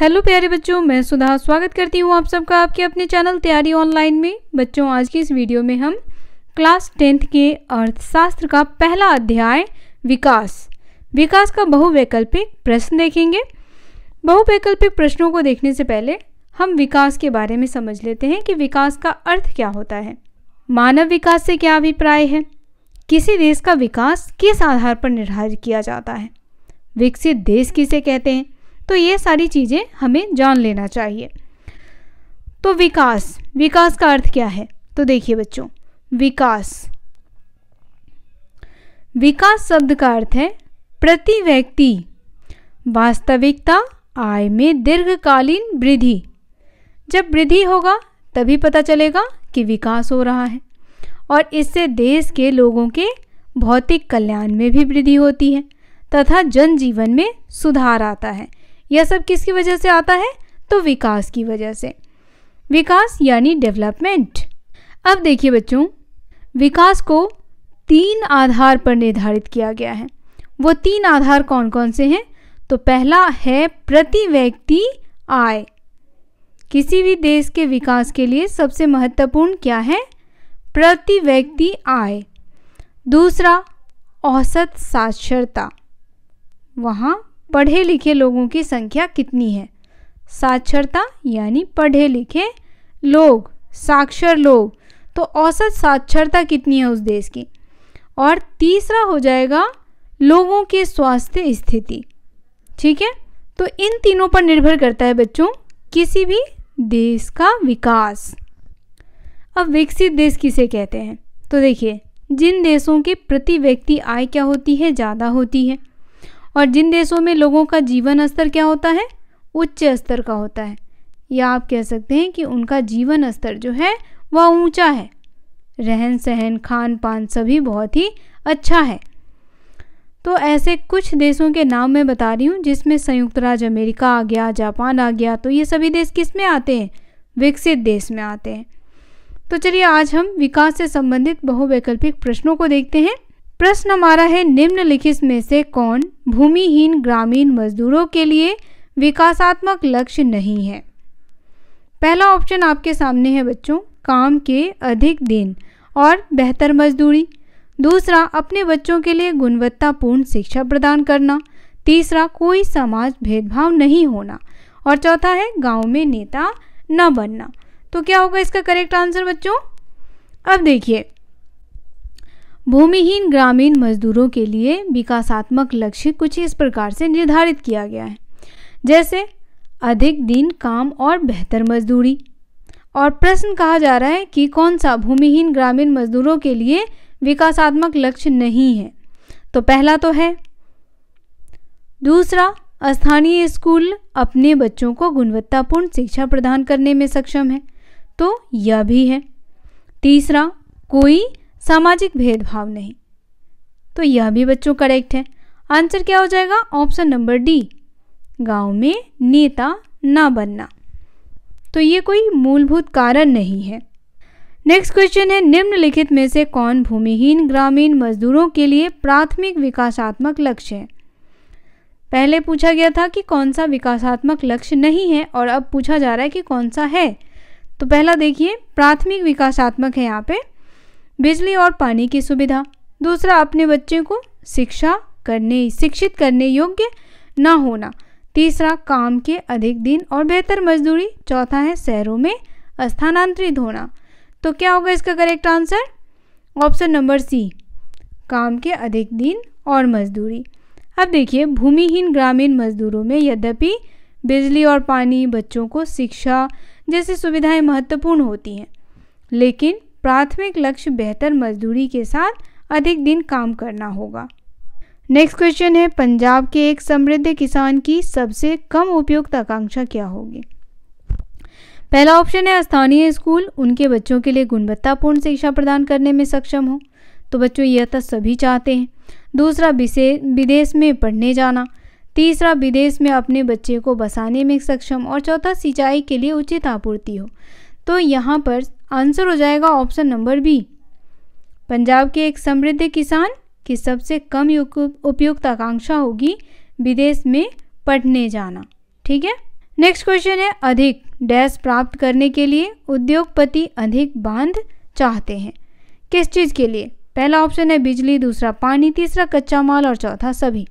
Hello प्यारे बच्चों, मैं सुधा। स्वागत करती हूँ आप सबका आपके अपने चैनल तैयारी ऑनलाइन में। बच्चों, आज की इस वीडियो में हम क्लास टेंथ के अर्थशास्त्र का पहला अध्याय, विकास। विकास का बहुवैकल्पिक प्रश्न देखेंगे। बहुवैकल्पिक प्रश्नों को देखने से पहले हम विकास के बारे में समझ लेते हैं कि विकास का अर्थ क्या होता है। मानव विकास से क्या अभिप्राय है? किसी देश का विकास किस आधार पर निर्धारित किया जाता है? विकसित देश किसे कहते हैं? तो ये सारी चीज़ें हमें जान लेना चाहिए। तो विकास विकास का अर्थ क्या है? तो देखिए बच्चों, विकास। विकास शब्द का अर्थ है प्रति व्यक्ति। वास्तविकता आय में दीर्घकालीन वृद्धि। जब वृद्धि होगा, तभी पता चलेगा कि विकास हो रहा है। और इससे देश के लोगों के भौतिक कल्याण में भी वृद्धि होती है तथा जनजीवन में सुधार आता है। यह सब किसकी वजह से आता है? तो विकास की वजह से। विकास यानी डेवलपमेंट। अब देखिए बच्चों, विकास को तीन आधार पर निर्धारित किया गया है। वो तीन आधार कौन कौन से हैं? तो पहला है प्रति व्यक्ति आय। किसी भी देश के विकास के लिए सबसे महत्वपूर्ण क्या है? प्रति व्यक्ति आय। दूसरा, औसत साक्षरता। वहाँ पढ़े लिखे लोगों की संख्या कितनी है? साक्षरता यानी पढ़े लिखे लोग, साक्षर लोग। तो औसत साक्षरता कितनी है उस देश की? और तीसरा हो जाएगा लोगों के स्वास्थ्य स्थिति। ठीक है? तो इन तीनों पर निर्भर करता है बच्चों, किसी भी देश का विकास। अब विकसित देश किसे कहते हैं? तो देखिए, जिन देशों के प्रति व्यक्ति आय क्या होती है? ज़्यादा होती है। और जिन देशों में लोगों का जीवन स्तर क्या होता है? उच्च स्तर का होता है। या आप कह सकते हैं कि उनका जीवन स्तर जो है, वह ऊँचा है। रहन सहन खान पान सभी बहुत ही अच्छा है। तो ऐसे कुछ देशों के नाम मैं बता रही हूँ, जिसमें संयुक्त राज्य अमेरिका आ गया, जापान आ गया तो ये सभी देश किसमें आते हैं? विकसित देश में आते हैं। तो चलिए आज हम विकास से संबंधित बहुवैकल्पिक प्रश्नों को देखते हैं। प्रश्न हमारा है, निम्नलिखित में से कौन भूमिहीन ग्रामीण मजदूरों के लिए विकासात्मक लक्ष्य नहीं है? पहला ऑप्शन आपके सामने है बच्चों, काम के अधिक दिन और बेहतर मजदूरी। दूसरा, अपने बच्चों के लिए गुणवत्तापूर्ण शिक्षा प्रदान करना। तीसरा, कोई समाज भेदभाव नहीं होना। और चौथा है, गाँव में नेता न बनना। तो क्या होगा इसका करेक्ट आंसर बच्चों? अब देखिए भूमिहीन ग्रामीण मजदूरों के लिए विकासात्मक लक्ष्य कुछ इस प्रकार से निर्धारित किया गया है। जैसे, अधिक दिन काम और बेहतर मजदूरी। और प्रश्न कहा जा रहा है कि कौन सा भूमिहीन ग्रामीण मजदूरों के लिए विकासात्मक लक्ष्य नहीं है? तो पहला तो है। दूसरा, स्थानीय स्कूल अपने बच्चों को गुणवत्तापूर्ण शिक्षा प्रदान करने में सक्षम है तो यह भी है। तीसरा, कोई सामाजिक भेदभाव नहीं। तो यह भी बच्चों करेक्ट है। आंसर क्या हो जाएगा? ऑप्शन नंबर डी गाँव में नेता ना बनना। तो ये कोई मूलभूत कारण नहीं है। नेक्स्ट क्वेश्चन है, निम्नलिखित में से कौन भूमिहीन ग्रामीण मजदूरों के लिए प्राथमिक विकासात्मक लक्ष्य है? पहले पूछा गया था कि कौन सा विकासात्मक लक्ष्य नहीं है और अब पूछा जा रहा है कि कौन सा है। तो पहला देखिए, प्राथमिक विकासात्मक है यहाँ पे। बिजली और पानी की सुविधा। दूसरा, अपने बच्चे को शिक्षा करने, शिक्षित करने योग्य न होना। तीसरा, काम के अधिक दिन और बेहतर मजदूरी। चौथा है, शहरों में स्थानांतरित होना। तो क्या होगा इसका correct answer option number C काम के अधिक दिन और मजदूरी। अब देखिए, भूमिहीन ग्रामीण मजदूरों में यद्यपि बिजली और पानी, बच्चों को शिक्षा जैसी सुविधाएँ महत्वपूर्ण होती हैं, लेकिन प्राथमिक लक्ष्य बेहतर मजदूरी के साथ अधिक दिन काम करना होगा। नेक्स्ट क्वेश्चन है, पंजाब के एक समृद्ध किसान की सबसे कम उपयुक्त आकांक्षा क्या होगी? पहला ऑप्शन है, स्थानीय स्कूल उनके बच्चों के लिए गुणवत्तापूर्ण शिक्षा प्रदान करने में सक्षम हो। तो बच्चों यह तो सभी चाहते हैं। दूसरा विदेश में पढ़ने जाना। तीसरा, विदेश में अपने बच्चे को बसाने में सक्षम। और चौथा, सिंचाई के लिए उचित आपूर्ति हो। तो यहाँ पर आंसर हो जाएगा ऑप्शन नंबर बी। पंजाब के एक समृद्ध किसान की सबसे कम उपयुक्त आकांक्षा होगी विदेश में पढ़ने जाना। ठीक है? नेक्स्ट क्वेश्चन है, अधिक डैश प्राप्त करने के लिए उद्योगपति अधिक बाँध चाहते हैं। किस चीज़ के लिए? पहला ऑप्शन है बिजली, दूसरा पानी, तीसरा कच्चा माल और चौथा सभी।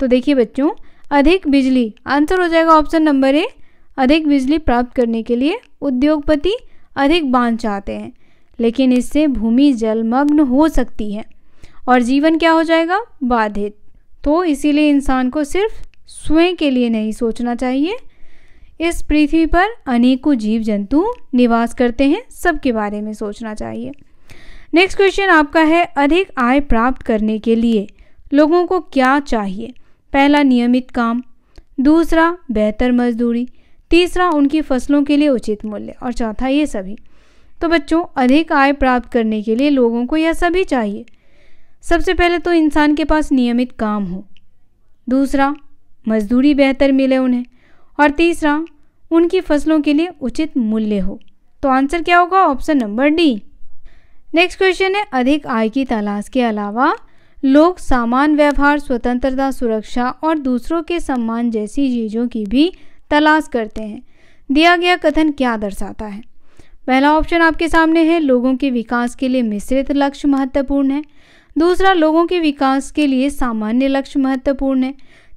तो देखिए बच्चों, अधिक बिजली, आंसर हो जाएगा ऑप्शन नंबर ए, अधिक बिजली प्राप्त करने के लिए उद्योगपति अधिक बाँध चाहते हैं, लेकिन इससे भूमि जलमग्न हो सकती है और जीवन क्या हो जाएगा? बाधित। तो इसीलिए इंसान को सिर्फ़ स्वयं के लिए नहीं सोचना चाहिए। इस पृथ्वी पर अनेकों जीव जंतु निवास करते हैं, सबके बारे में सोचना चाहिए। नेक्स्ट क्वेश्चन आपका है, अधिक आय प्राप्त करने के लिए लोगों को क्या चाहिए? पहला नियमित काम, दूसरा बेहतर मजदूरी तीसरा, उनकी फ़सलों के लिए उचित मूल्य। और चौथा, ये सभी। तो बच्चों, अधिक आय प्राप्त करने के लिए लोगों को यह सभी चाहिए। सबसे पहले तो इंसान के पास नियमित काम हो। दूसरा, मजदूरी बेहतर मिले उन्हें। और तीसरा, उनकी फ़सलों के लिए उचित मूल्य हो। तो आंसर क्या होगा? Option number D. Next question है, अधिक आय की तलाश के अलावा, लोग सामान, व्यवहार, स्वतंत्रता, सुरक्षा और दूसरों के सम्मान जैसी चीज़ों की भी तलाश करते हैं। दिया गया कथन क्या दर्शाता है? पहला ऑप्शन आपके सामने है, लोगों के विकास के लिए मिश्रित लक्ष्य महत्वपूर्ण है। दूसरा, लोगों के विकास के लिए सामान्य लक्ष्य महत्वपूर्ण है।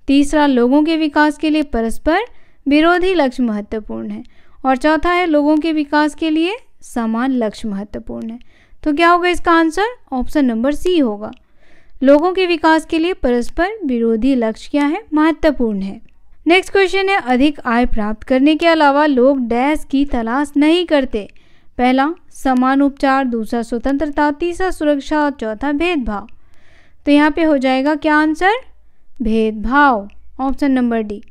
तीसरा, लोगों के विकास के लिए परस्पर विरोधी लक्ष्य महत्वपूर्ण है। और चौथा है, लोगों के विकास के लिए समान लक्ष्य महत्वपूर्ण है। तो क्या होगा इसका आंसर? ऑप्शन नंबर सी होगा। लोगों के विकास के लिए परस्पर विरोधी लक्ष्य क्या है? महत्वपूर्ण है। नेक्स्ट क्वेश्चन है, अधिक आय प्राप्त करने के अलावा लोग डैश की तलाश नहीं करते। पहला, समान उपचार, दूसरा, स्वतंत्रता, तीसरा, सुरक्षा और चौथा, भेदभाव। तो यहाँ पे हो जाएगा क्या आंसर? भेदभाव। ऑप्शन नंबर डी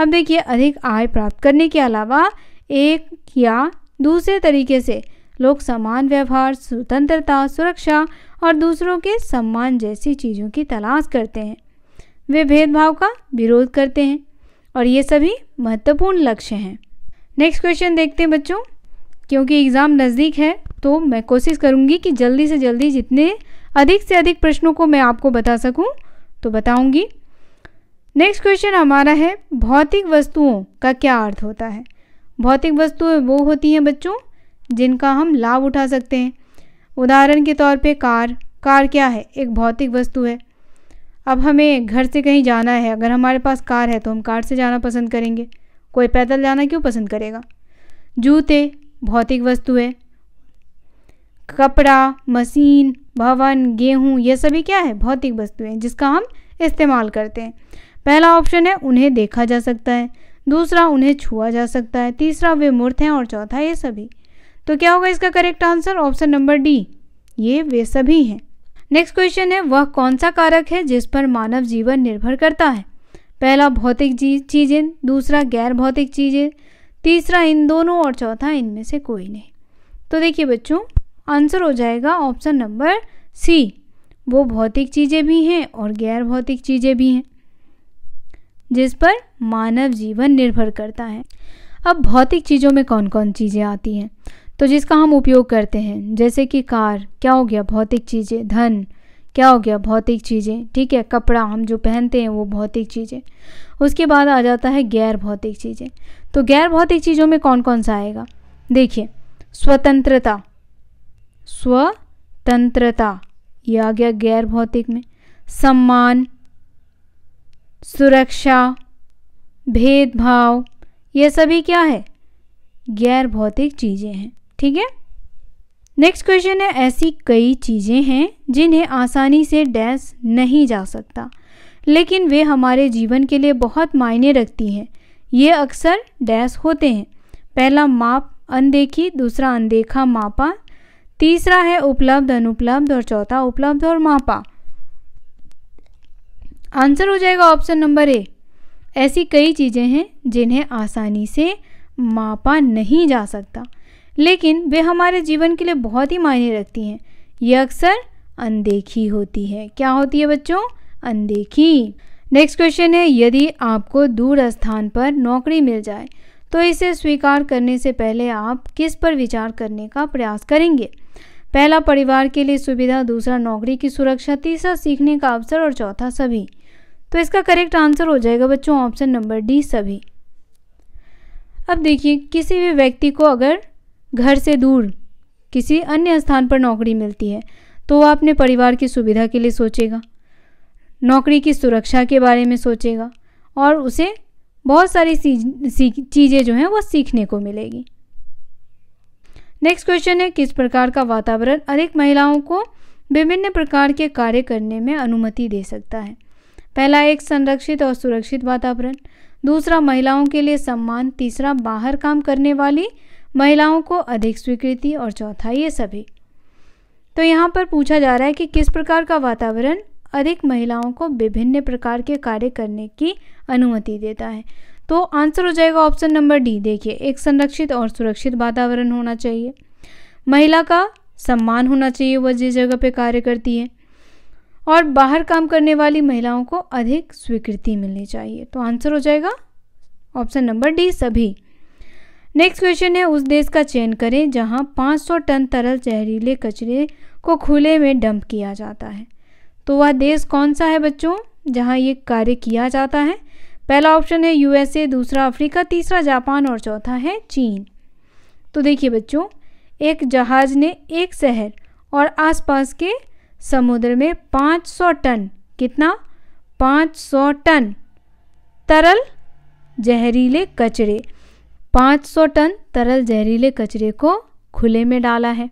अब देखिए, अधिक आय प्राप्त करने के अलावा एक या दूसरे तरीके से लोग समान व्यवहार, स्वतंत्रता, सुरक्षा और दूसरों के सम्मान जैसी चीज़ों की तलाश करते हैं। वे भेदभाव का विरोध करते हैं। और ये सभी महत्वपूर्ण लक्ष्य हैं। नेक्स्ट क्वेश्चन देखते हैं बच्चों। क्योंकि एग्ज़ाम नज़दीक है तो मैं कोशिश करूँगी कि जल्दी से जल्दी जितने अधिक से अधिक प्रश्नों को मैं आपको बता सकूँ तो बताऊँगी। नेक्स्ट क्वेश्चन हमारा है, भौतिक वस्तुओं का क्या अर्थ होता है? भौतिक वस्तुएँ वो होती हैं बच्चों, जिनका हम लाभ उठा सकते हैं। उदाहरण के तौर पे कार। कार क्या है? एक भौतिक वस्तु है। अब हमें घर से कहीं जाना है। अगर हमारे पास कार है तो हम कार से जाना पसंद करेंगे। कोई पैदल जाना क्यों पसंद करेगा? जूते, भौतिक वस्तु है। कपड़ा, मशीन, भवन, गेहूँ, ये सभी क्या है? भौतिक वस्तुएँ जिसका हम इस्तेमाल करते हैं। पहला ऑप्शन है, उन्हें देखा जा सकता है। दूसरा, उन्हें छुआ जा सकता है। तीसरा, वे मूर्त हैं और चौथा, ये सभी। तो क्या होगा इसका correct answer option number D ये वे सभी हैं। नेक्स्ट क्वेश्चन है, वह कौन सा कारक है जिस पर मानव जीवन निर्भर करता है? पहला भौतिक चीज़ें, दूसरा गैर भौतिक चीज़ें, तीसरा इन दोनों और चौथा इनमें से कोई नहीं। तो देखिए बच्चों आंसर हो जाएगा ऑप्शन नंबर सी वो भौतिक चीज़ें भी हैं और गैर भौतिक चीज़ें भी हैं, जिस पर मानव जीवन निर्भर करता है। अब भौतिक चीज़ों में कौन कौन चीज़ें आती हैं? तो जिसका हम उपयोग करते हैं, जैसे कि कार, क्या हो गया? भौतिक चीज़ें, धन, क्या हो गया? भौतिक चीज़ें, ठीक है? कपड़ा, हम जो पहनते हैं वो भौतिक चीज़ें। उसके बाद आ जाता है गैर भौतिक चीज़ें। तो गैर भौतिक चीज़ों में कौन कौन सा आएगा? देखिए, स्वतंत्रता। स्वतंत्रता, ये आ गया गैर भौतिक में। सम्मान, सुरक्षा, भेदभाव, ये सभी क्या है? गैर भौतिक चीज़ें हैं। ठीक है? नेक्स्ट क्वेश्चन है, ऐसी कई चीज़ें हैं जिन्हें आसानी से डैश नहीं जा सकता। लेकिन वे हमारे जीवन के लिए बहुत मायने रखती हैं। ये अक्सर डैश होते हैं। पहला माप, अनदेखी, दूसरा अनदेखा मापा, तीसरा है उपलब्ध, अनुपलब्ध और चौथा उपलब्ध और मापा। आंसर हो जाएगा ऑप्शन नंबर ए ऐसी कई चीज़ें हैं जिन्हें आसानी से मापा नहीं जा सकता। लेकिन वे हमारे जीवन के लिए बहुत ही मायने रखती हैं। ये अक्सर अनदेखी होती है। क्या होती है बच्चों? अनदेखी। नेक्स्ट क्वेश्चन है, यदि आपको दूर स्थान पर नौकरी मिल जाए तो इसे स्वीकार करने से पहले आप किस पर विचार करने का प्रयास करेंगे? पहला, परिवार के लिए सुविधा। दूसरा, नौकरी की सुरक्षा। तीसरा, सीखने का अवसर। और चौथा, सभी। तो इसका करेक्ट आंसर हो जाएगा बच्चों ऑप्शन नंबर डी सभी। अब देखिए, किसी भी व्यक्ति को अगर घर से दूर किसी अन्य स्थान पर नौकरी मिलती है तो वह अपने परिवार की सुविधा के लिए सोचेगा। नौकरी की सुरक्षा के बारे में सोचेगा और उसे बहुत सारी चीज़ें जो हैं वो सीखने को मिलेगी। नेक्स्ट क्वेश्चन है, किस प्रकार का वातावरण अधिक महिलाओं को विभिन्न प्रकार के कार्य करने में अनुमति दे सकता है? पहला, एक संरक्षित और सुरक्षित वातावरण। दूसरा, महिलाओं के लिए सम्मान। तीसरा, बाहर काम करने वाली महिलाओं को अधिक स्वीकृति और चौथा ये सभी। तो यहाँ पर पूछा जा रहा है कि किस प्रकार का वातावरण अधिक महिलाओं को विभिन्न प्रकार के कार्य करने की अनुमति देता है? तो आंसर हो जाएगा ऑप्शन नंबर डी। देखिए, एक संरक्षित और सुरक्षित वातावरण होना चाहिए। महिला का सम्मान होना चाहिए वह जिस जगह पे कार्य करती है। और बाहर काम करने वाली महिलाओं को अधिक स्वीकृति मिलनी चाहिए। तो आंसर हो जाएगा ऑप्शन नंबर डी, सभी। नेक्स्ट क्वेश्चन है, उस देश का चयन करें जहाँ 500 टन तरल जहरीले कचरे को खुले में डंप किया जाता है। तो वह देश कौन सा है बच्चों, जहाँ ये कार्य किया जाता है? पहला ऑप्शन है यूएसए दूसरा अफ्रीका, तीसरा जापान और चौथा है चीन। तो देखिए बच्चों, एक जहाज़ ने एक शहर और आसपास के समुद्र में 500 टन, कितना? 500 टन तरल जहरीले कचरे 500 टन तरल जहरीले कचरे को खुले में डाला है।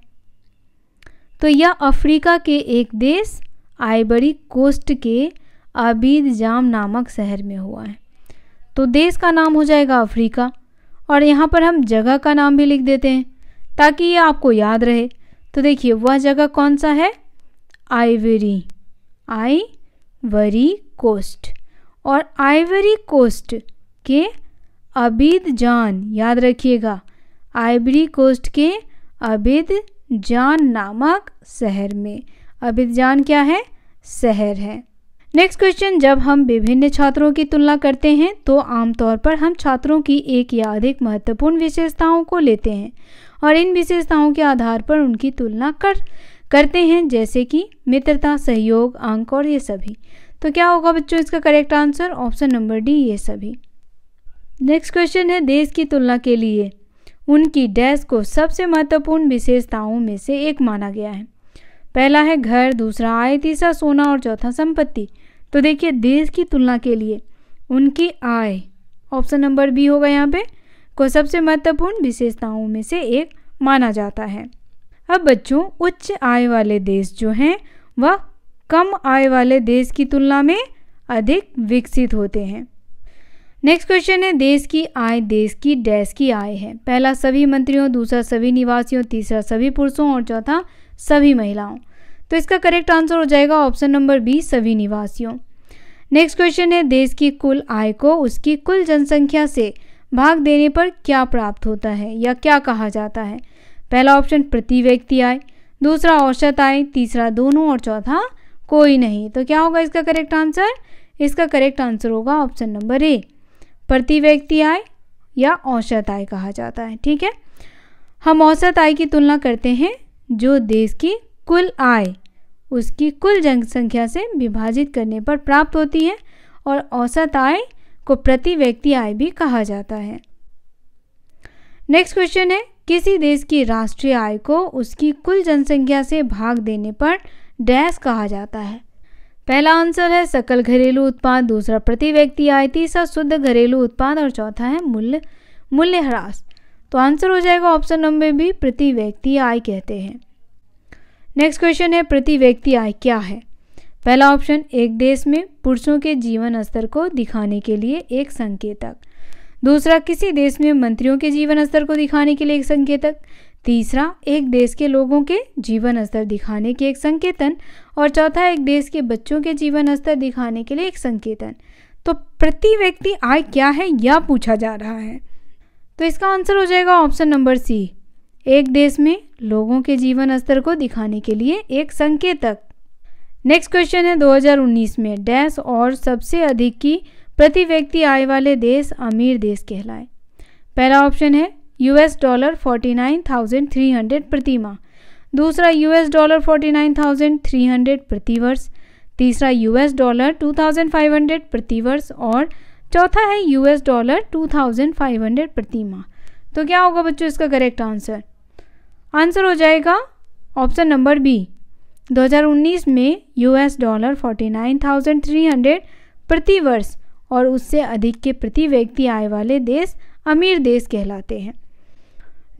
तो यह अफ्रीका के एक देश आइबरी कोस्ट के आबिद जाम नामक शहर में हुआ है। तो देश का नाम हो जाएगा अफ्रीका, और यहाँ पर हम जगह का नाम भी लिख देते हैं, ताकि ये आपको याद रहे। तो देखिए, वह जगह कौन सा है? Ivory ivory coast. और आइवरी कोस्ट के अबिद जान, याद रखिएगा, आइवरी कोस्ट के अबिद जान नामक शहर में। अबिद जान क्या है? शहर है। नेक्स्ट क्वेश्चन जब हम विभिन्न छात्रों की तुलना करते हैं तो आमतौर पर हम छात्रों की एक या अधिक महत्वपूर्ण विशेषताओं को लेते हैं और इन विशेषताओं के आधार पर उनकी तुलना कर, करते हैं, जैसे कि मित्रता, सहयोग, अंक और ये सभी। तो क्या होगा बच्चों इसका correct answer option number D ये सभी। नेक्स्ट क्वेश्चन है देश की तुलना के लिए। उनकी डैश को सबसे महत्वपूर्ण विशेषताओं में से एक माना गया है। पहला है घर, दूसरा आय, तीसरा सोना और चौथा संपत्ति। तो देखिए, देश की तुलना के लिए उनकी आय ऑप्शन नंबर बी होगा यहाँ पे, को सबसे महत्वपूर्ण विशेषताओं में से एक माना जाता है। अब बच्चों, उच्च आय वाले देश जो हैं, वह कम आय वाले देश की तुलना में अधिक विकसित होते हैं। नेक्स्ट क्वेश्चन है, देश की आय, देश की डैश की आय है। पहला सभी मंत्रियों, दूसरा सभी निवासियों, तीसरा सभी पुरुषों और चौथा सभी महिलाओं। तो इसका करेक्ट आंसर हो जाएगा ऑप्शन नंबर बी सभी निवासियों। नेक्स्ट क्वेश्चन है, देश की कुल आय को उसकी कुल जनसंख्या से भाग देने पर क्या प्राप्त होता है या क्या कहा जाता है? पहला ऑप्शन प्रति व्यक्ति आय। दूसरा, औसत आय। तीसरा, दोनों और चौथा, कोई नहीं। तो क्या होगा इसका करेक्ट आंसर इसका करेक्ट आंसर होगा ऑप्शन नंबर ए प्रति व्यक्ति आय या औसत आय कहा जाता है, ठीक है? हम औसत आय की तुलना करते हैं जो देश की कुल आय, उसकी कुल जनसंख्या से विभाजित करने पर प्राप्त होती है और औसत आय को प्रति व्यक्ति आय भी कहा जाता है। नेक्स्ट क्वेश्चन है, किसी देश की राष्ट्रीय आय को उसकी कुल जनसंख्या से भाग देने पर डैश कहा जाता है। पहला आंसर है सकल घरेलू उत्पाद, दूसरा प्रति व्यक्ति आय, तीसरा शुद्ध घरेलू उत्पाद और चौथा है मूल्य मूल्य ह्रास। तो आंसर हो जाएगा ऑप्शन नंबर बी, प्रति व्यक्ति आय कहते हैं। नेक्स्ट क्वेश्चन है, प्रति व्यक्ति आय क्या है? पहला ऑप्शन, एक देश में पुरुषों के जीवन स्तर को दिखाने के लिए एक संकेतक। दूसरा, किसी देश में मंत्रियों के जीवन स्तर को दिखाने के लिए एक संकेतक। तीसरा, एक देश के लोगों के जीवन स्तर दिखाने के एक संकेतन और चौथा, एक देश के बच्चों के जीवन स्तर दिखाने के लिए एक संकेतन। तो प्रति व्यक्ति आय क्या है यह पूछा जा रहा है। तो इसका आंसर हो जाएगा ऑप्शन नंबर सी, एक देश में लोगों के जीवन स्तर को दिखाने के लिए एक संकेतक। नेक्स्ट क्वेश्चन है 2019 में, डैश और सबसे अधिक की प्रति व्यक्ति आय वाले देश अमीर देश कहलाए। पहला ऑप्शन है US dollar forty nine thousand three hundred प्रति माह दूसरा US dollar forty nine thousand three hundred प्रति वर्ष तीसरा US dollar two thousand five hundred प्रति वर्ष और चौथा है यूएस डॉलर 2500 प्रति माह तो क्या होगा बच्चों इसका करेक्ट आंसर आंसर हो जाएगा ऑप्शन नंबर बी 2019 में यूएस डॉलर 49,300 प्रति वर्ष और उससे अधिक के प्रति व्यक्ति आय वाले देश अमीर देश कहलाते हैं।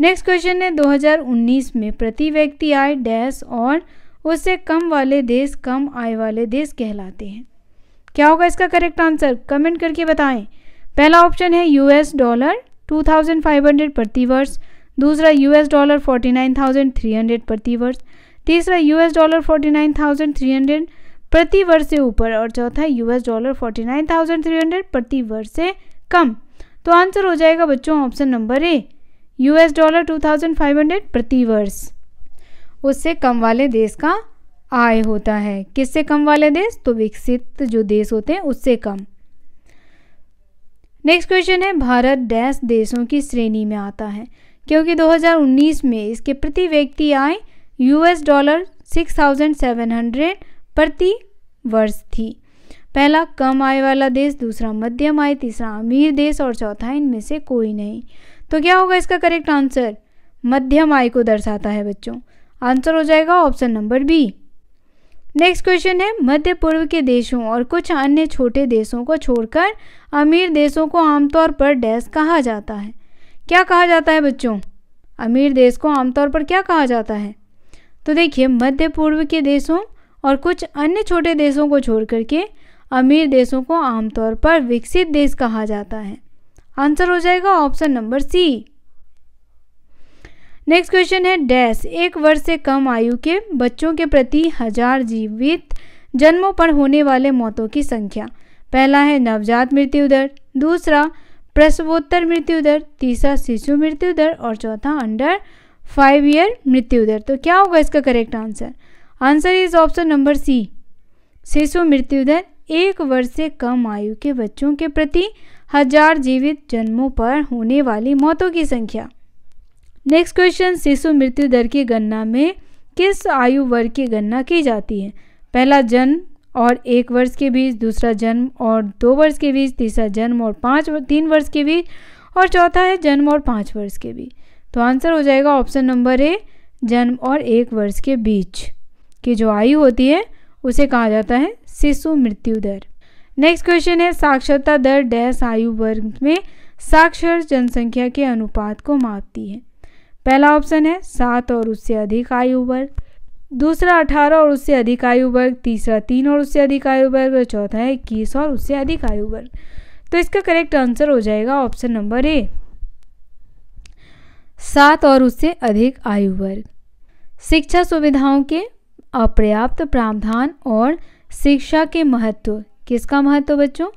नेक्स्ट क्वेश्चन है 2019 में प्रति व्यक्ति आय डैश और उससे कम वाले देश कम आय वाले देश कहलाते हैं। क्या होगा इसका करेक्ट आंसर कमेंट करके बताएँ। पहला ऑप्शन है यूएस डॉलर 2500 प्रति वर्ष दूसरा यूएस डॉलर 49,300 प्रति वर्ष तीसरा यूएस डॉलर 49,300 प्रति वर्ष से ऊपर और चौथा यूएस डॉलर 49,300 प्रति वर्ष से कम। तो आंसर हो जाएगा बच्चों option number A US dollar 2,500 प्रति वर्ष। उससे कम वाले देश का आय होता है। किससे कम वाले देश? तो विकसित जो देश होते हैं उससे कम। नेक्स्ट क्वेश्चन है भारत डैश देशों की श्रेणी में आता है। क्योंकि 2019 में इसके प्रति व्यक्ति आय यूएस डॉलर 6,700 प्रति वर्ष थी। पहला कम आय वाला देश दूसरा मध्यम आय तीसरा अमीर देश और चौथा इनमें से कोई नहीं। तो क्या होगा इसका करेक्ट आंसर मध्यम आय को दर्शाता है बच्चों। आंसर हो जाएगा option number B next question है, मध्य पूर्व के देशों और कुछ अन्य छोटे देशों को छोड़कर अमीर देशों को आमतौर पर डैश कहा जाता है। क्या कहा जाता है बच्चों? अमीर देश को आमतौर पर क्या कहा जाता है? तो देखिए, मध्य पूर्व के देशों और कुछ अन्य छोटे देशों को छोड़ करके अमीर देशों को आमतौर पर विकसित देश कहा जाता है। आंसर हो जाएगा option number C. Next question है डैश। एक वर्ष से कम आयु के बच्चों के प्रति हज़ार जीवित जन्मों पर होने वाले मौतों की संख्या। पहला है नवजात मृत्यु दर। दूसरा, प्रसवोत्तर मृत्यु दर। तीसरा, शिशु मृत्यु दर। और चौथा अंडर फाइव ईयर मृत्यु दर। तो क्या होगा इसका correct answer answer is option number C शिशु मृत्यु दर। एक वर्ष से कम आयु के बच्चों के प्रति हज़ार जीवित जन्मों पर होने वाली मौतों की संख्या। नेक्स्ट क्वेश्चन शिशु मृत्यु दर की गणना में किस आयु वर्ग की गणना की जाती है? पहला जन्म और एक वर्ष के बीच, दूसरा जन्म और दो वर्ष के बीच, तीसरा जन्म और पाँच तीन वर्ष के बीच, और चौथा है जन्म और पाँच वर्ष के बीच। तो आंसर हो जाएगा ऑप्शन नंबर ए, जन्म और एक वर्ष के बीच की जो आयु होती है, उसे कहा जाता है शिशु मृत्यु दर। नेक्स्ट क्वेश्चन है, साक्षरता दर डैश आयु वर्ग में साक्षर जनसंख्या के अनुपात को मापती है। पहला ऑप्शन है, सात और उससे अधिक आयु वर्ग। दूसरा, अठारह और उससे अधिक आयु वर्ग। तीसरा, तीन और उससे अधिक आयु वर्ग। और चौथा है इक्कीस और उससे अधिक आयु वर्ग। तो इसका करेक्ट आंसर हो जाएगा ऑप्शन नंबर ए सात और उससे अधिक आयु वर्ग। शिक्षा सुविधाओं के अपर्याप्त प्रावधान और शिक्षा के महत्व किसका महत्व बच्चों?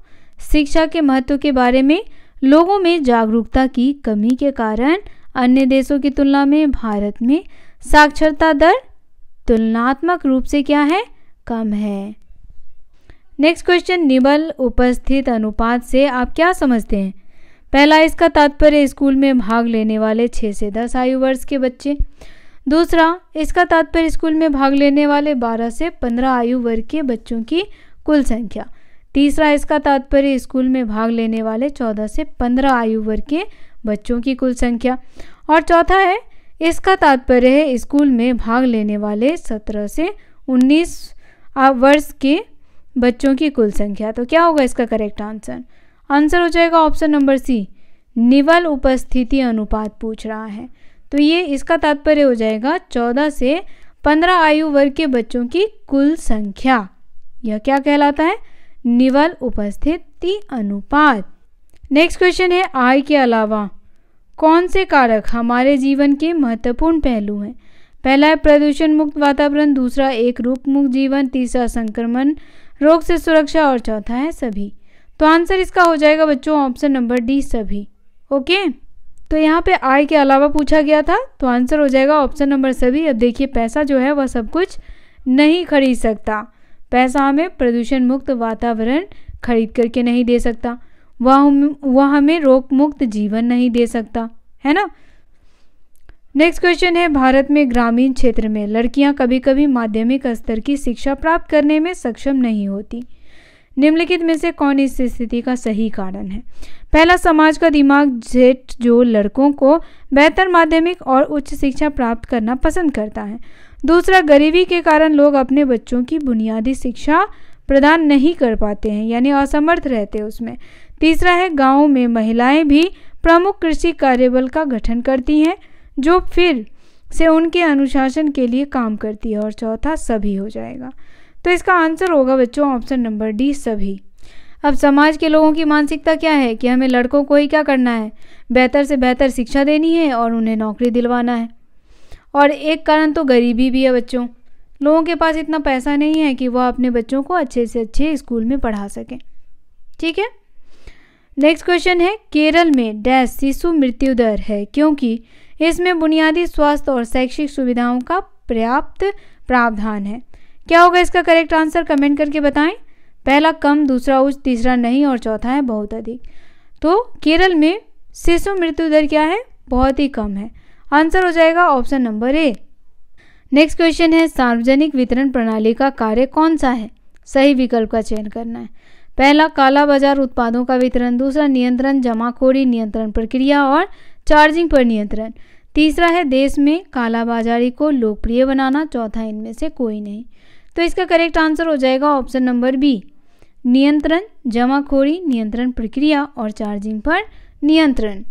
शिक्षा के महत्व के बारे में लोगों में जागरूकता की कमी के कारण अन्य देशों की तुलना में भारत में साक्षरता दर तुलनात्मक रूप से क्या है? कम है। नेक्स्ट क्वेश्चन निबल उपस्थित अनुपात से आप क्या समझते हैं? पहला, इसका तात्पर्य स्कूल में भाग लेने वाले छः से दस आयु वर्ष के बच्चे। दूसरा, इसका तात्पर्य स्कूल में भाग लेने वाले बारह से पंद्रह आयु वर्ग के बच्चों की कुल संख्या। तीसरा, इसका तात्पर्य स्कूल में भाग लेने वाले चौदह से पंद्रह आयु वर्ग के बच्चों की कुल संख्या। और चौथा है, इसका तात्पर्य है स्कूल में भाग लेने वाले सत्रह से उन्नीस वर्ष के बच्चों की कुल संख्या। तो क्या होगा इसका करेक्ट आंसर? आंसर हो जाएगा ऑप्शन नंबर सी, निवल उपस्थिति अनुपात पूछ रहा है। तो ये इसका तात्पर्य हो जाएगा चौदह से पंद्रह आयु वर्ग के बच्चों की कुल संख्या। यह क्या कहलाता है? निवल उपस्थिति अनुपात। नेक्स्ट क्वेश्चन है, आय के अलावा। कौन से कारक हमारे जीवन के महत्वपूर्ण पहलू हैं? पहला है प्रदूषण मुक्त वातावरण, दूसरा एक रूप मुक्त जीवन, तीसरा संक्रमण, रोग से सुरक्षा और चौथा है सभी। तो आंसर इसका हो जाएगा बच्चों ऑप्शन नंबर डी सभी। ओके तो यहाँ पे आय के अलावा पूछा गया था तो आंसर हो जाएगा ऑप्शन नंबर सभी। अब देखिए, पैसा जो है वह सब कुछ नहीं खरीद सकता। पैसा हमें प्रदूषण मुक्त वातावरण खरीद करके नहीं दे सकता। वह वह हमें रोग मुक्त जीवन नहीं दे सकता। है ना? नेक्स्ट क्वेश्चन है, भारत में ग्रामीण क्षेत्र में लड़कियाँ कभी कभी माध्यमिक स्तर की शिक्षा प्राप्त करने में सक्षम नहीं होती। निम्नलिखित में से कौन इस स्थिति का सही कारण है? पहला समाज का दिमाग जेट जो लड़कों को बेहतर माध्यमिक और उच्च शिक्षा प्राप्त करना पसंद करता है। दूसरा, गरीबी के कारण लोग अपने बच्चों की बुनियादी शिक्षा प्रदान नहीं कर पाते हैं, यानी असमर्थ रहते हैं उसमें। तीसरा है, गाँव में महिलाएँ भी प्रमुख कृषि कार्यबल का गठन करती हैं, जो फिर से उनके अनुशासन के लिए काम करती है, और चौथा, सभी हो जाएगा। तो इसका आंसर होगा बच्चों, ऑप्शन नंबर डी, सभी। अब समाज के लोगों की मानसिकता क्या है कि हमें लड़कों को ही क्या करना है? बेहतर से बेहतर शिक्षा देनी है और उन्हें नौकरी दिलवाना है। और एक कारण तो गरीबी भी है बच्चों। लोगों के पास इतना पैसा नहीं है कि वह अपने बच्चों को अच्छे से अच्छे स्कूल में पढ़ा सकें। ठीक है? नेक्स्ट क्वेश्चन है, केरल में डैश शिशु मृत्यु दर है क्योंकि इसमें बुनियादी स्वास्थ्य और शैक्षिक सुविधाओं का पर्याप्त प्रावधान है। क्या होगा इसका करेक्ट आंसर कमेंट करके बताएँ। पहला कम, दूसरा उच्च, तीसरा नहीं और चौथा है बहुत अधिक। तो केरल में शिशु मृत्यु दर क्या है? बहुत ही कम है। आंसर हो जाएगा option number A. Next question है, सार्वजनिक वितरण प्रणाली का कार्य कौन सा है? सही विकल्प का चयन करना है। पहला, काला बाज़ार उत्पादों का वितरण। दूसरा, नियंत्रण, जमाखोरी नियंत्रण प्रक्रिया और चार्जिंग पर नियंत्रण। तीसरा है, देश में कालाबाजारी को लोकप्रिय बनाना। चौथा, इनमें से कोई नहीं। तो इसका करेक्ट आंसर हो जाएगा ऑप्शन नंबर बी। नियंत्रण, जमाखोरी, नियंत्रण प्रक्रिया और चार्जिंग पर नियंत्रण।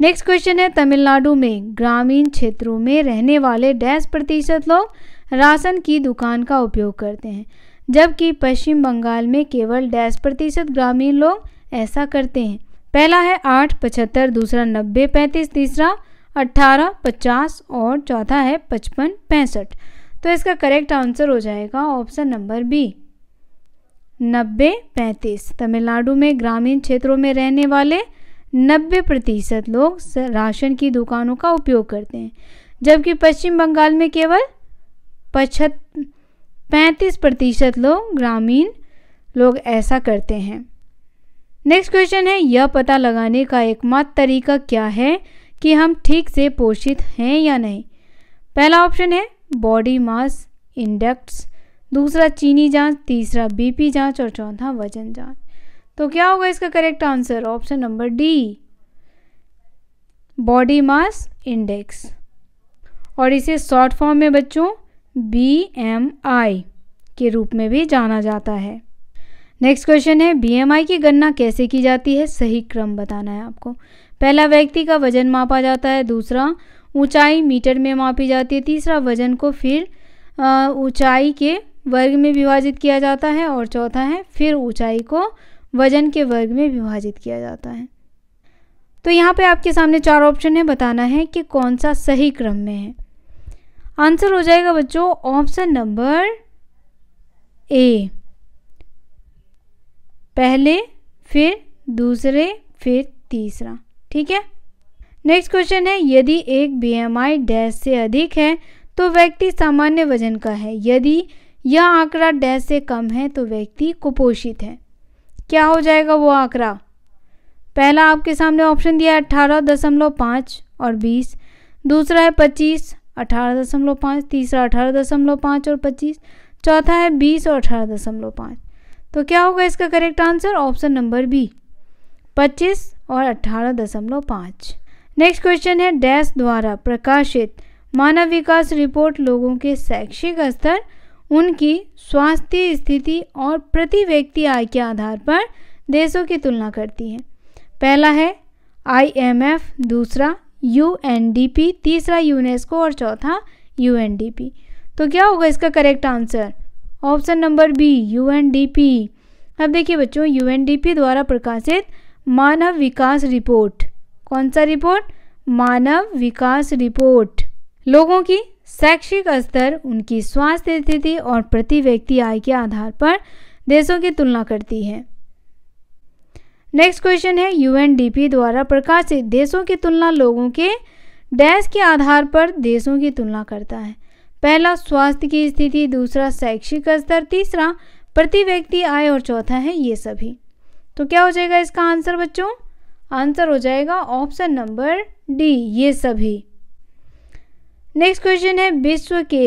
नेक्स्ट क्वेश्चन है, तमिलनाडु में ग्रामीण क्षेत्रों में रहने वाले डैश प्रतिशत लोग राशन की दुकान का उपयोग करते हैं, जबकि पश्चिम बंगाल में केवल डैश प्रतिशत ग्रामीण लोग ऐसा करते हैं। पहला है आठ, पचहत्तर, दूसरा नब्बे, पैंतीस, तीसरा अट्ठारह, पचास और चौथा है पचपन, पैंसठ। तो इसका करेक्ट आंसर हो जाएगा ऑप्शन नंबर बी नब्बे पैंतीस। तमिलनाडु में ग्रामीण क्षेत्रों में रहने वाले नब्बे प्रतिशत लोग राशन की दुकानों का उपयोग करते हैं, जबकि पश्चिम बंगाल में केवल पचहत पैंतीस प्रतिशत लोग ग्रामीण लोग ऐसा करते हैं। नेक्स्ट क्वेश्चन है, यह पता लगाने का एकमात्र तरीका क्या है कि हम ठीक से पोषित हैं या नहीं? पहला ऑप्शन है बॉडी मास इंडेक्स दूसरा चीनी जाँच, तीसरा बीपी जाँच और चौथा वज़न जाँच। तो क्या होगा इसका correct answer option number D body mass index और इसे शॉर्ट फॉर्म में बच्चों बी एम आई के रूप में भी जाना जाता है। नेक्स्ट क्वेश्चन है बीएमआई की गणना कैसे की जाती है? सही क्रम बताना है आपको। पहला व्यक्ति का वज़न मापा जाता है, दूसरा ऊंचाई मीटर में मापी जाती है। तीसरा वज़न को फिर ऊंचाई के वर्ग में विभाजित किया जाता है और चौथा है, फिर ऊंचाई को वज़न के वर्ग में विभाजित किया जाता है। तो यहाँ पे आपके सामने चार ऑप्शन है, बताना है कि कौन सा सही क्रम में है। आंसर हो जाएगा बच्चों ऑप्शन नंबर ए। पहले, फिर, दूसरे, फिर तीसरा। ठीक है? नेक्स्ट क्वेश्चन है, यदि एक बीएमआई डैश से अधिक है तो व्यक्ति सामान्य वज़न का है। यदि यह आंकड़ा डैश से कम है तो व्यक्ति कुपोषित है। क्या हो जाएगा वो आंकड़ा? पहला आपके सामने ऑप्शन दिया है अट्ठारह दशमलव पाँच और बीस। दूसरा है पच्चीस, अठारह दशमलव पाँच। तीसरा अठारह दशमलव पाँच और पच्चीस। चौथा है बीस और अठारह दशमलव पाँच। तो क्या होगा इसका correct answer option number B पच्चीस और अट्ठारह दशमलव पाँच। नेक्स्ट क्वेश्चन है डैश द्वारा प्रकाशित। मानव विकास रिपोर्ट लोगों के शैक्षिक स्तर, उनकी स्वास्थ्य स्थिति और प्रति व्यक्ति आय के आधार पर देशों की तुलना करती है। पहला है आईएमएफ दूसरा यूएनडीपी तीसरा यूनेस्को और चौथा यूएनडीपी तो क्या होगा इसका correct answer option number B UNDP अब देखिए बच्चों यूएनडीपी द्वारा प्रकाशित मानव विकास रिपोर्ट। कौन सा रिपोर्ट? मानव विकास रिपोर्ट। लोगों की शैक्षिक स्तर, उनकी स्वास्थ्य स्थिति और प्रति व्यक्ति आय के आधार पर देशों की तुलना करती है। नेक्स्ट क्वेश्चन है यूएनडीपी द्वारा प्रकाशित देशों की तुलना लोगों के डैश के आधार पर देशों की तुलना करता है। पहला, स्वास्थ्य की स्थिति, दूसरा, शैक्षिक स्तर, तीसरा, प्रति व्यक्ति आय और चौथा है ये सभी। तो क्या हो जाएगा इसका आंसर बच्चों? आंसर हो जाएगा ऑप्शन नंबर डी, ये सभी। नेक्स्ट क्वेश्चन है, विश्व के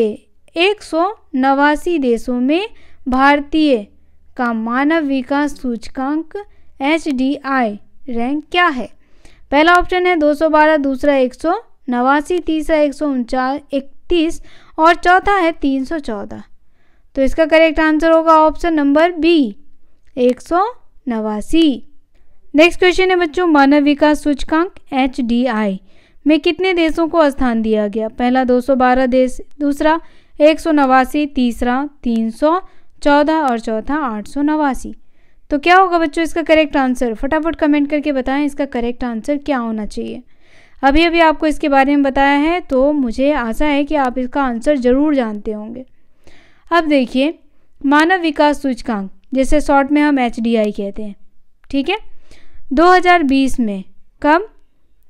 एक सौ नवासी देशों में भारतीय का मानव विकास सूचकांक एच डी आई रैंक क्या है? पहला ऑप्शन है 212 दूसरा एक सौ नवासी, तीसरा एक सौ इकतीस और चौथा है 314 तो इसका करेक्ट आंसर होगा ऑप्शन नंबर बी, एक सौ नवासी। नेक्स्ट क्वेश्चन है बच्चों, मानव विकास सूचकांक एच डी आई में कितने देशों को स्थान दिया गया? पहला 212 देश, दूसरा एक सौ नवासी, तीसरा तीन सौ चौदह और चौथा आठ सौ नवासी। तो क्या होगा बच्चों, इसका करेक्ट आंसर फटाफट कमेंट करके बताएँ, इसका करेक्ट आंसर क्या होना चाहिए। अभी अभी आपको इसके बारे में बताया है तो मुझे आशा है कि आप इसका आंसर ज़रूर जानते होंगे। अब देखिए, मानव विकास सूचकांक, जिसे शॉर्ट में हम एचडीआई कहते हैं। ठीक है? 2020 में, कब?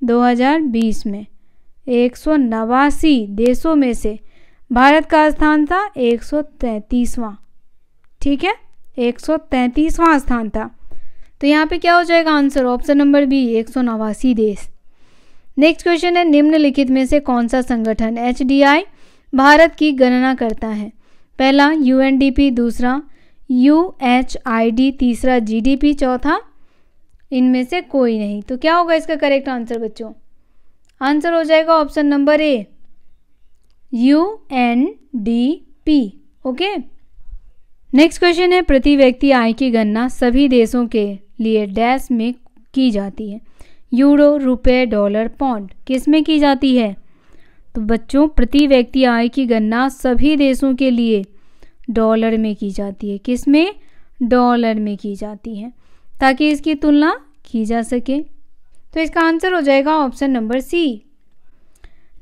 2020 में। एक सौ नवासी देशों में से भारत का स्थान था एक सौ तैंतीसवां। ठीक है? एक सौ तैंतीसवां स्थान था। तो यहाँ पे क्या हो जाएगा आंसर? ऑप्शन नंबर बी, एक सौ नवासी देश। नेक्स्ट क्वेश्चन है, निम्नलिखित में से कौन सा संगठन एचडीआई भारत की गणना करता है? पहला UNDP दूसरा UHID तीसरा GDP चौथा इनमें से कोई नहीं। तो क्या होगा इसका करेक्ट आंसर बच्चों? आंसर हो जाएगा option number A U N D P okay next question है, प्रति व्यक्ति आय की गणना सभी देशों के लिए डैश में की जाती है। यूरो, रुपए, डॉलर, पौंड, किसमें की जाती है? तो बच्चों, प्रति व्यक्ति आय की गणना सभी देशों के लिए डॉलर में की जाती है। किसमें? डॉलर में की जाती है। ताकि इसकी तुलना की जा सके। तो इसका आंसर हो जाएगा option number C.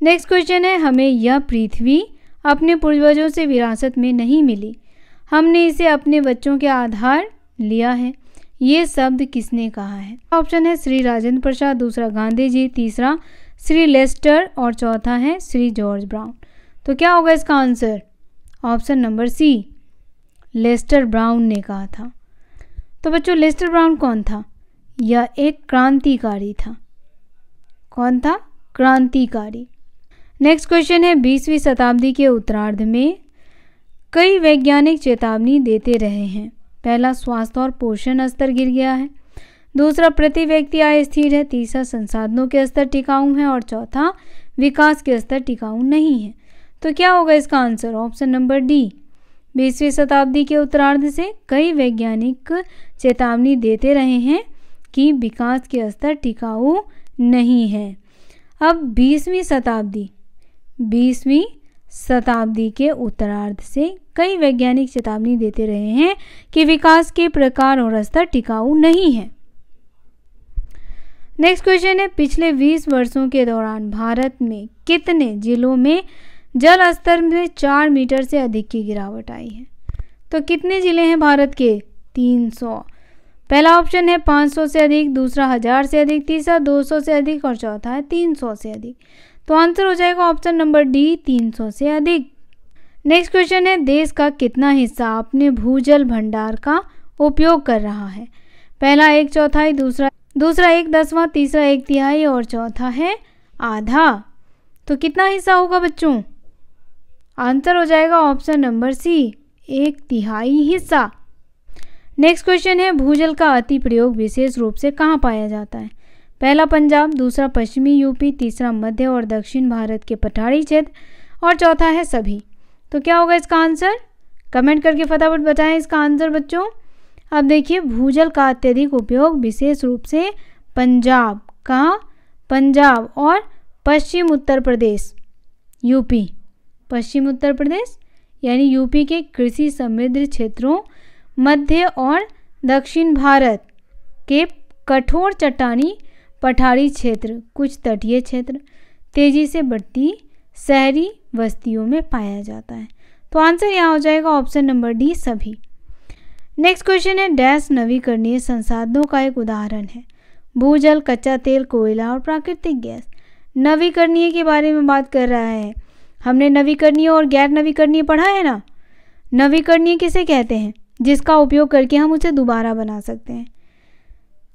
Next question है, हमें यह पृथ्वी अपने पूर्वजों से विरासत में नहीं मिली। हमने इसे अपने बच्चों के आधार लिया है। ये शब्द किसने कहा है? ऑप्शन है श्री राजेंद्र प्रसाद, दूसरा गांधी जी तीसरा श्री लेस्टर और चौथा है श्री जॉर्ज ब्राउन। तो क्या होगा इसका answer? Option number C, Lester Brown ने कहा था। तो बच्चों लेस्टर ब्राउन कौन था? यह एक क्रांतिकारी था। कौन था? क्रांतिकारी। नेक्स्ट क्वेश्चन है, बीसवीं शताब्दी के उत्तरार्ध में कई वैज्ञानिक चेतावनी देते रहे हैं। पहला, स्वास्थ्य और पोषण स्तर गिर गया है। दूसरा, प्रति व्यक्ति आय स्थिर है। तीसरा, संसाधनों के स्तर टिकाऊ है। और चौथा, विकास के स्तर टिकाऊ नहीं है। तो क्या होगा इसका आंसर? ऑप्शन नंबर डी बीसवीं शताब्दी के उत्तरार्ध से कई वैज्ञानिक चेतावनी देते रहे हैं कि विकास के स्तर टिकाऊ नहीं है। अब बीसवीं शताब्दी। बीसवीं शताब्दी के उत्तरार्ध से कई वैज्ञानिक चेतावनी देते रहे हैं कि विकास के प्रकार और स्तर टिकाऊ नहीं है। नेक्स्ट क्वेश्चन है, पिछले 20 वर्षों के दौरान भारत में कितने जिलों में जल स्तर में चार मीटर से अधिक की गिरावट आई है। तो कितने ज़िले हैं भारत के? 300 पहला ऑप्शन है 500 से अधिक, दूसरा हज़ार से अधिक, तीसरा 200 से अधिक और चौथा है 300 से अधिक। तो आंसर हो जाएगा ऑप्शन नंबर डी 300 से अधिक। नेक्स्ट क्वेश्चन है, देश का कितना हिस्सा अपने भूजल भंडार का उपयोग कर रहा है? पहला एक चौथाई, दूसरा दूसरा एक दसवां, तीसरा एक तिहाई और चौथा है आधा। तो कितना हिस्सा होगा बच्चों? आंसर हो जाएगा ऑप्शन नंबर सी, एक तिहाई हिस्सा। नेक्स्ट क्वेश्चन है, भूजल का अति प्रयोग विशेष रूप से कहाँ पाया जाता है? पहला पंजाब, दूसरा पश्चिमी यूपी, तीसरा मध्य और दक्षिण भारत के पठारी क्षेत्र, और चौथा है सभी। तो क्या होगा इसका आंसर? कमेंट करके फटाफट बताएँ इसका आंसर बच्चों। अब देखिए, भूजल का अत्यधिक उपयोग विशेष रूप से पंजाब कहाँ पंजाब और पश्चिम उत्तर प्रदेश, यूपी। पश्चिम उत्तर प्रदेश, यानी यूपी के कृषि समृद्ध क्षेत्रों, मध्य और दक्षिण भारत के कठोर चट्टानी, पठारी क्षेत्र, कुछ तटीय क्षेत्र, तेज़ी से बढ़ती शहरी बस्तियों में पाया जाता है। तो आंसर यहाँ हो जाएगा ऑप्शन नंबर डी, सभी। नेक्स्ट क्वेश्चन है, डैश नवीकरणीय संसाधनों का एक उदाहरण है। भूजल, कच्चा तेल, कोयला और प्राकृतिक गैस। नवीकरणीय के बारे में बात कर रहा है। हमने नवीकरणीय और गैर नवीकरणीय पढ़ा है ना? नवीकरणीय किसे कहते हैं? जिसका उपयोग करके हम उसे दोबारा बना सकते हैं।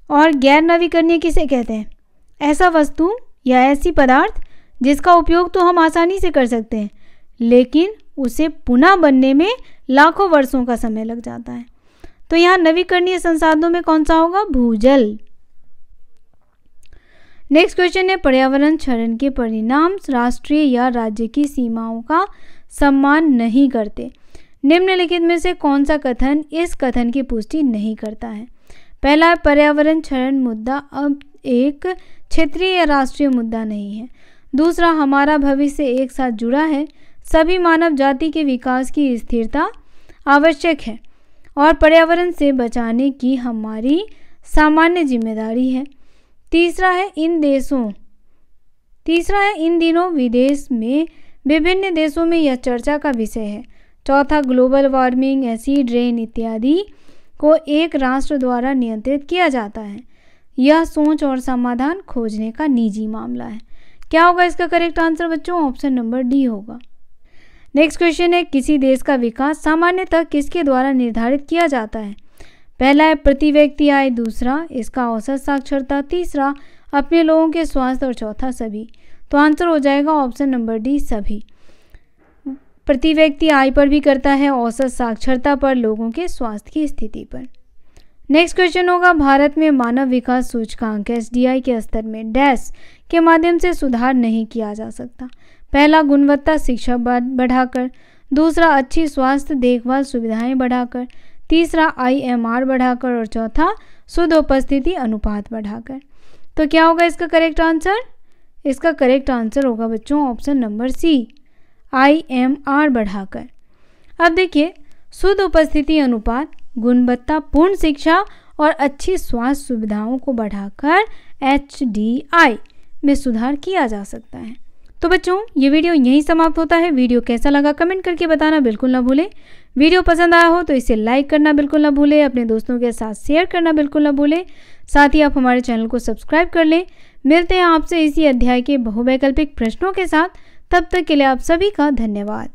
और गैर नवीकरणीय किसे कहते हैं? ऐसा वस्तु या ऐसी पदार्थ जिसका उपयोग तो हम आसानी से कर सकते हैं, लेकिन उसे पुनः बनने में लाखों वर्षों का समय लग जाता है। तो यहाँ नवीकरणीय संसाधनों में कौन सा होगा? भूजल। नेक्स्ट क्वेश्चन है, पर्यावरण क्षरण के परिणाम राष्ट्रीय या राज्य की सीमाओं का सम्मान नहीं करते। निम्नलिखित में से कौन सा कथन इस कथन की पुष्टि नहीं करता है? पहला पर्यावरण क्षरण मुद्दा अब एक क्षेत्रीय या राष्ट्रीय मुद्दा नहीं है। दूसरा, हमारा भविष्य एक साथ जुड़ा है। सभी मानव जाति के विकास की स्थिरता आवश्यक है और पर्यावरण से बचाने की हमारी सामान्य ज़िम्मेदारी है। तीसरा है इन देशों। तीसरा है इन दिनों विदेश में, विभिन्न देशों में यह चर्चा का विषय है। चौथा, ग्लोबल वार्मिंग, एसिड, रेन इत्यादि को एक राष्ट्र द्वारा नियंत्रित किया जाता है। यह सोच और समाधान खोजने का निजी मामला है। क्या होगा इसका करेक्ट आंसर बच्चों? ऑप्शन नंबर डी होगा। नेक्स्ट क्वेश्चन है, किसी देश का विकास सामान्यतः किसके द्वारा निर्धारित किया जाता है? पहला है, प्रति व्यक्ति आय, दूसरा, इसका औसत साक्षरता, तीसरा, अपने लोगों के स्वास्थ्य और चौथा, सभी। तो आंसर हो जाएगा ऑप्शन नंबर डी, सभी। प्रति व्यक्ति आय पर भी करता है, औसत साक्षरता पर लोगों के स्वास्थ्य की स्थिति पर। नेक्स्ट क्वेश्चन होगा, भारत में मानव विकास सूचकांक, एसडीआई के स्तर में डैश के माध्यम से सुधार नहीं किया जा सकता। पहला, गुणवत्ता शिक्षा बढ़ाकर। दूसरा, अच्छी स्वास्थ्य देखभाल सुविधाएँ बढ़ाकर। तीसरा आईएमआर बढ़ाकर और चौथा शुद्ध उपस्थिति अनुपात बढ़ाकर। तो क्या होगा इसका करेक्ट आंसर इसका करेक्ट आंसर होगा बच्चों option number C I M R बढ़ाकर। अब देखिए, शुद्ध उपस्थिति अनुपात गुणवत्तापूर्ण शिक्षा और अच्छी स्वास्थ्य सुविधाओं को बढ़ाकर एच डी आई में सुधार किया जा सकता है। तो बच्चों, ये वीडियो यहीं समाप्त होता है। वीडियो कैसा लगा कमेंट करके बताना बिल्कुल ना भूलें। वीडियो पसंद आया हो तो इसे लाइक करना बिल्कुल ना भूलें। अपने दोस्तों के साथ शेयर करना बिल्कुल ना भूलें। साथ ही आप हमारे चैनल को सब्सक्राइब कर लें। मिलते हैं आपसे इसी अध्याय के बहुवैकल्पिक प्रश्नों के साथ। तब तक के लिए आप सभी का धन्यवाद।